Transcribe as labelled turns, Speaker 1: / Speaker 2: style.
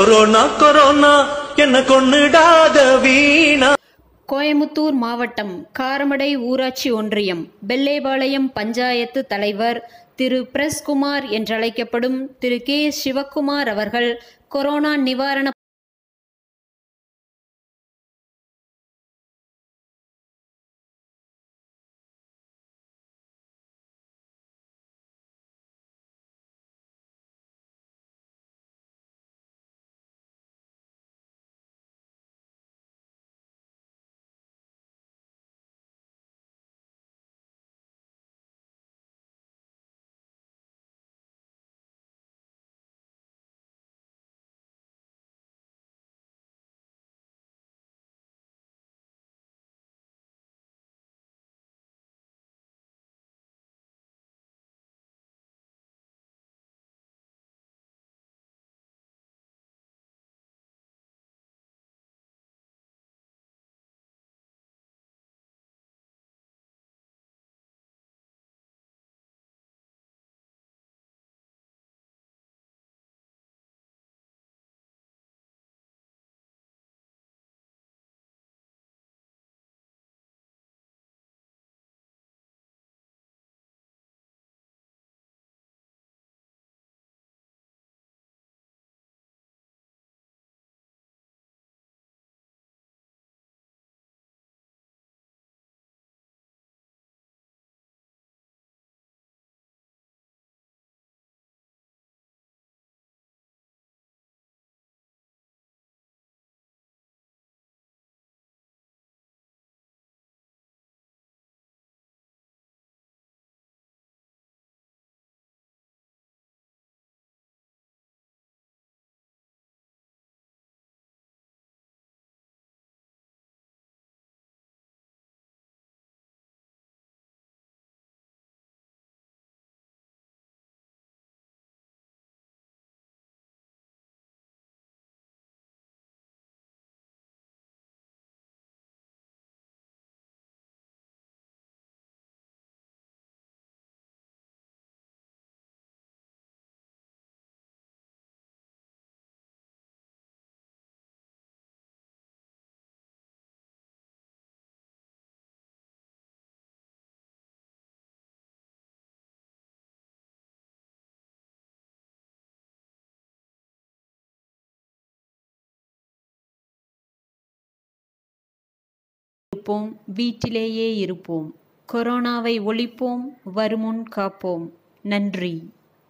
Speaker 1: Corona corona என்ன கொன்னுடாத வீணா.
Speaker 2: கோயமுத்தூர் மாவட்டம் காரமடை ஊராட்சி ஒன்றியம் பெல்லேபாளையம் பஞ்சாயத்து தலைவர் திரு பிரஸ்குமார் என்றழைக்கப்படும் திரு கே. சிவக்குமார் அவர்கள் கொரோனா நிவாரண இருப்போம் வீட்டிலேயே இருப்போம். கொரோனாவை ஒழிப்போம் வருமுன் காப்போம். நன்றி.